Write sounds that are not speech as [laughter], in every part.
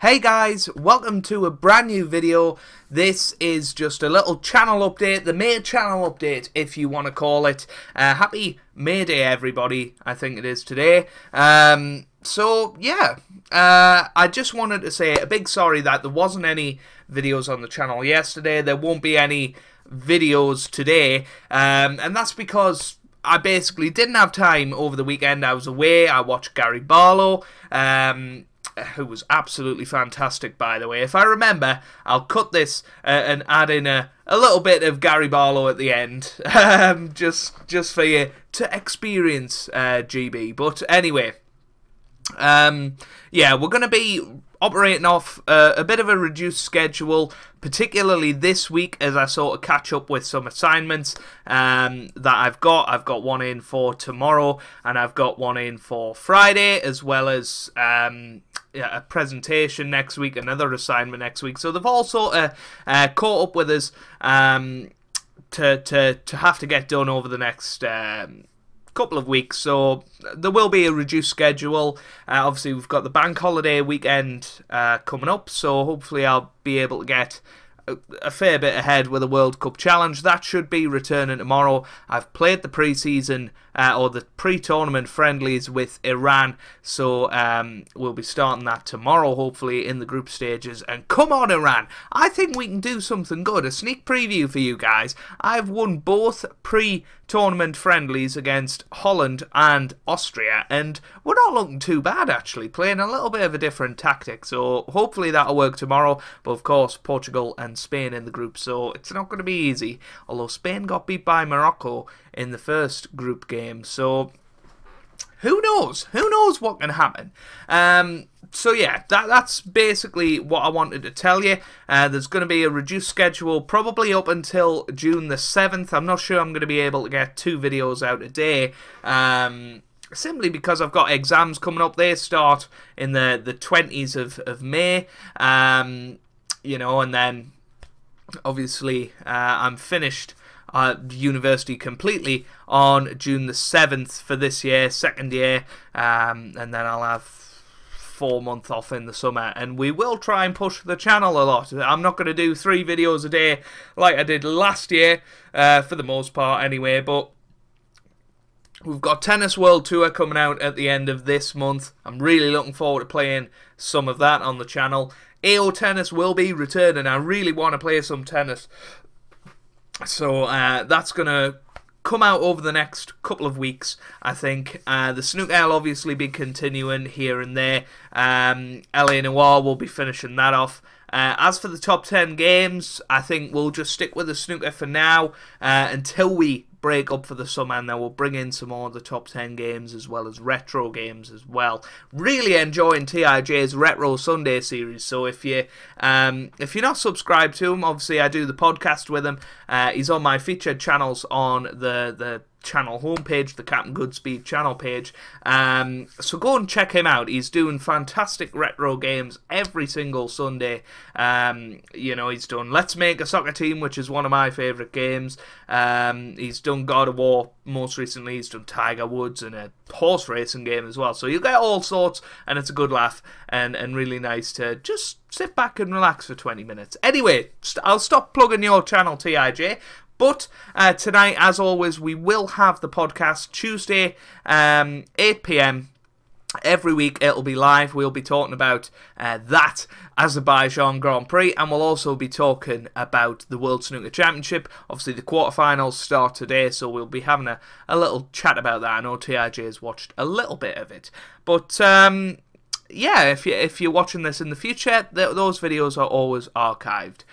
Hey guys, welcome to a brand new video. This is just a little channel update, the May channel update if you want to call it. Uh, happy May Day everybody, I think it is today. Um, so yeah, uh, I just wanted to say a big sorry that there wasn't any videos on the channel yesterday. There won't be any videos today, um, and that's because I basically didn't have time over the weekend. I was away. I watched Gary Barlow. Um, who was absolutely fantastic, by the way. If I remember, I'll cut this uh, and add in a, a little bit of Gary Barlow at the end, [laughs] um, just just for you to experience uh, GB. But anyway, um, yeah, we're going to be operating off uh, a bit of a reduced schedule, particularly this week as I sort of catch up with some assignments um, that I've got. I've got one in for tomorrow, and I've got one in for Friday, as well as um, a presentation next week, another assignment next week. So they've all sort of uh, caught up with us um, to, to, to have to get done over the next um, couple of weeks, so there will be a reduced schedule. Uh, obviously, we've got the bank holiday weekend uh, coming up, so hopefully, I'll be able to get a, fair bit ahead with a World Cup challenge. That should be returning tomorrow. I've played the pre-season uh, or the pre-tournament friendlies with Iran, so um, we'll be starting that tomorrow, hopefully in the group stages. And come on, Iran! I think we can do something good. A sneak preview for you guys. I've won both pre-tournament friendlies against Holland and Austria, and we're not looking too bad actually. Playing a little bit of a different tactic, so hopefully that'll work tomorrow. But of course, Portugal and Spain in the group, so it's not going to be easy. Although Spain got beat by Morocco in the first group game, so who knows? Who knows what can happen? Um, so yeah, that that's basically what I wanted to tell you. Uh, there's going to be a reduced schedule, probably up until June the 7th. I'm not sure I'm going to be able to get two videos out a day. Um, simply because I've got exams coming up. They start in the, the 20s of, of May. Um, you know, and then obviously uh, I'm finished uh, university completely on June the 7th for this year, second year, um, and then I'll have four months off in the summer and we will try and push the channel a lot i'm not going to do three videos a day like i did last year uh, for the most part anyway but We've got Tennis World Tour coming out at the end of this month. I'm really looking forward to playing some of that on the channel. AO Tennis will be returning. I really want to play some tennis. So uh, that's going to come out over the next couple of weeks, I think. Uh, the snooker will obviously be continuing here and there. Um, LA Noire will be finishing that off. Uh, as for the top 10 games, I think we'll just stick with the snooker for now uh, until we break up for the summer and then we'll bring in some more of the top 10 games as well as retro games as well really enjoying TIJ's retro Sunday series so if you um, if you're not subscribed to him obviously I do the podcast with him uh, he's on my featured channels on the the channel homepage, the Captain Goodspeed channel page. Um, so go and check him out. He's doing fantastic retro games every single Sunday. Um, you know, he's done Let's Make a Soccer Team, which is one of my favourite games. Um, he's done God of War most recently. He's done Tiger Woods and a horse racing game as well. So you get all sorts, and it's a good laugh and, and really nice to just sit back and relax for 20 minutes. Anyway, i I'll stop plugging your channel, TIJ. But uh, tonight, as always, we will have the podcast Tuesday, um, 8 p.m. Every week it'll be live. We'll be talking about uh, that Azerbaijan Grand Prix, and we'll also be talking about the World Snooker Championship. Obviously, the quarterfinals start today, so we'll be having a, a little chat about that. I know TIJ has watched a little bit of it, but um, yeah, if you if you're watching this in the future, th those videos are always archived.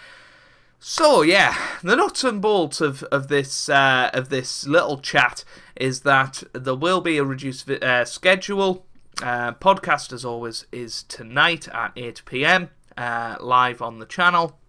So yeah, the nuts and bolts of of this uh, of this little chat is that there will be a reduced uh, schedule. Uh, podcast, as always, is tonight at 8 p.m. Uh, live on the channel.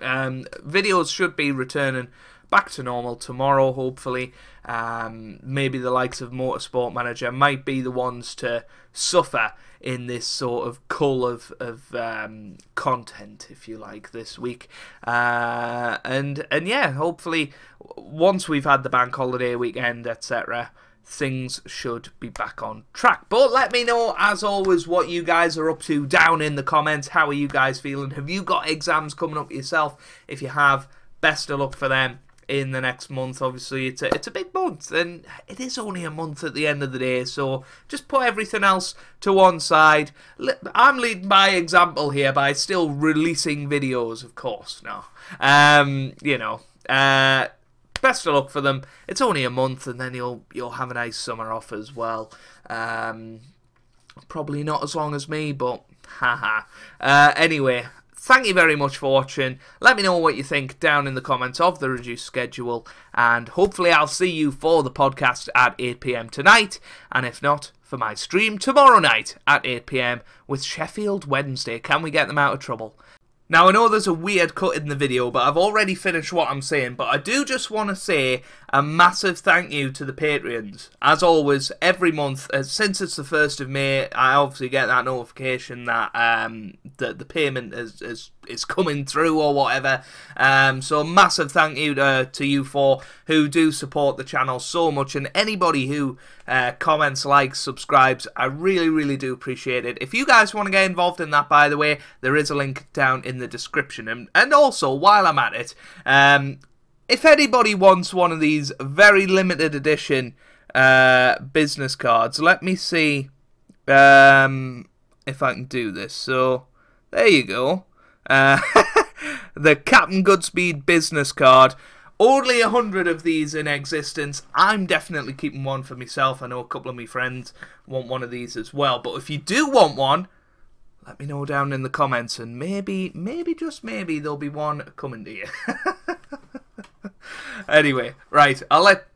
Um, videos should be returning back to normal tomorrow, hopefully. Um, maybe the likes of Motorsport Manager might be the ones to suffer in this sort of cull of, of um, content, if you like, this week. Uh, and and yeah, hopefully, once we've had the bank holiday weekend, etc., things should be back on track. But let me know, as always, what you guys are up to down in the comments. How are you guys feeling? Have you got exams coming up yourself? If you have, best of luck for them in the next month. Obviously, it's a, it's a big month, and it is only a month at the end of the day. So just put everything else to one side. I'm leading by example here by still releasing videos, of course. No, um, you know, uh, best of luck for them. It's only a month, and then you'll you'll have a nice summer off as well. Um, probably not as long as me, but haha. Uh, anyway, Thank you very much for watching. Let me know what you think down in the comments of the reduced schedule. And hopefully I'll see you for the podcast at 8pm tonight. And if not, for my stream tomorrow night at 8pm with Sheffield Wednesday. Can we get them out of trouble? Now, I know there's a weird cut in the video, but I've already finished what I'm saying. But I do just want to say a massive thank you to the Patreons. As always, every month, uh, since it's the 1st of May, I obviously get that notification that um, the, the payment is, is, is coming through or whatever. Um, so, massive thank you to, to you for who do support the channel so much. And anybody who uh, comments, likes, subscribes, I really, really do appreciate it. If you guys want to get involved in that, by the way, there is a link down in the description. And, and also, while I'm at it, um, if anybody wants one of these very limited edition uh, business cards, let me see um, if I can do this. So, there you go. Uh, [laughs] the Captain Goodspeed business card. Only a hundred of these in existence. I'm definitely keeping one for myself. I know a couple of my friends want one of these as well. But if you do want one, let me know down in the comments, and maybe, maybe just maybe there'll be one coming to you. [laughs] anyway, right, I'll let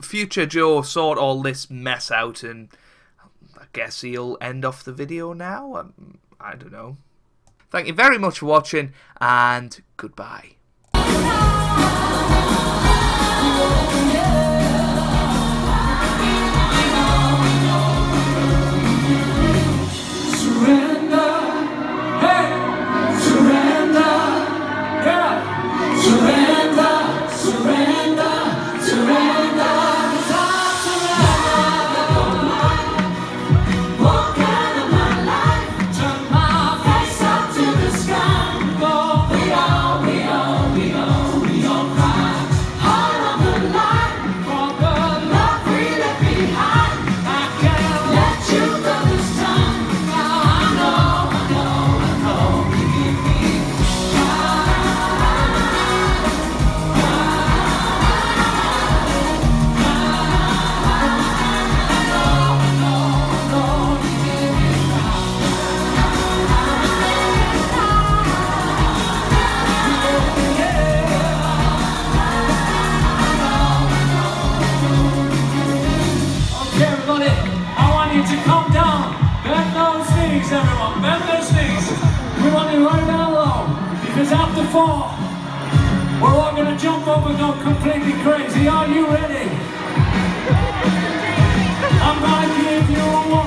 future Joe sort all this mess out, and I guess he'll end off the video now. Um, I don't know. Thank you very much for watching, and goodbye. Bend those knees, everyone. Bend those knees. We want you right down low. Because after four, we're all going to jump up and go completely crazy. Are you ready? I'm going to give you a one.